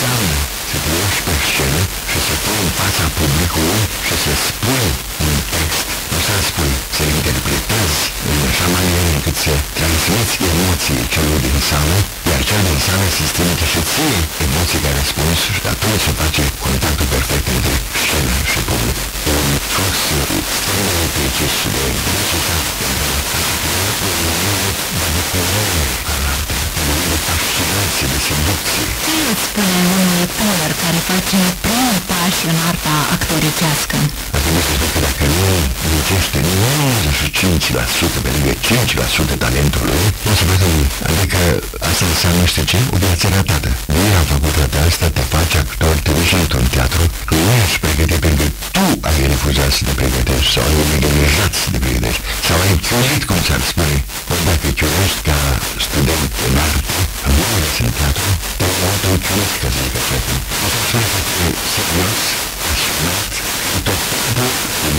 înseamnă să te ieși pe scenă și să fii în fața publicului și să spui un text, nu să spui, să interpretezi în așa manieră încât să transmiți emoții celor din sală, iar cel din sală să simte și ție emoții ca răspuns și atunci se face contactul perfect seducție. Ce îți spune unui tânăr care face primul pași în arta actoricească? Ar trebui să spun că dacă nu muncește 95% pe lângă 5% talentul lui, nu se poate nimic. Adică asta înseamnă știi ce? O viață ratată. Nu am făcut toată asta, te faci actor, te duci într-un teatru, nu ești pregătit pentru că tu ai refuzat să te pregătești sau ai neglijat să te pregătești sau ai chiurit, cum s-ar spune. Ori dacă chiurești ca student în artă, nu ești în teatru, te auto-chiurit, ca să zic așa. Asta trebuie să fie serios, pasionat, și tot timpul în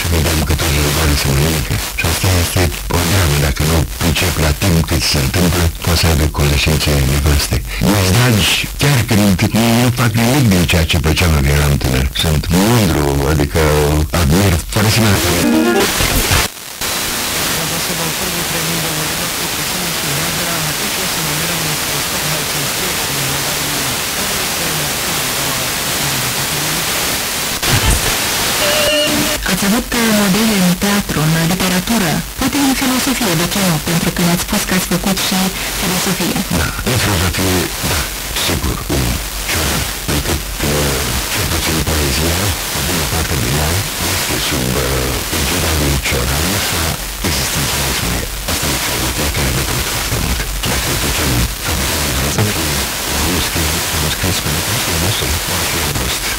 și vedeam că toți războanii se mănâncă. Și asta este o dramă, dacă nu pricep la timp cât se întâmplă, poți să aibă consecințe nefaste. Mi-ați dragi, chiar când nu fac nimic din ceea ce făceam când eram tânăr. Sunt mândru, adică admir fără să mă Ați avut modele în teatru, în literatură, poate în filosofie, de ce nu? Pentru că ne-ați spus că ați făcut și filosofie. Da, ducem fabrica de filozofie, am